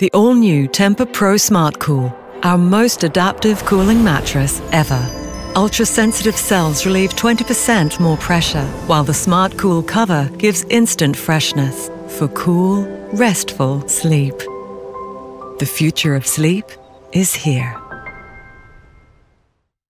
The all new Tempur Pro Smart Cool, our most adaptive cooling mattress ever. Ultra sensitive cells relieve 20% more pressure, while the Smart Cool cover gives instant freshness for cool, restful sleep. The future of sleep is here.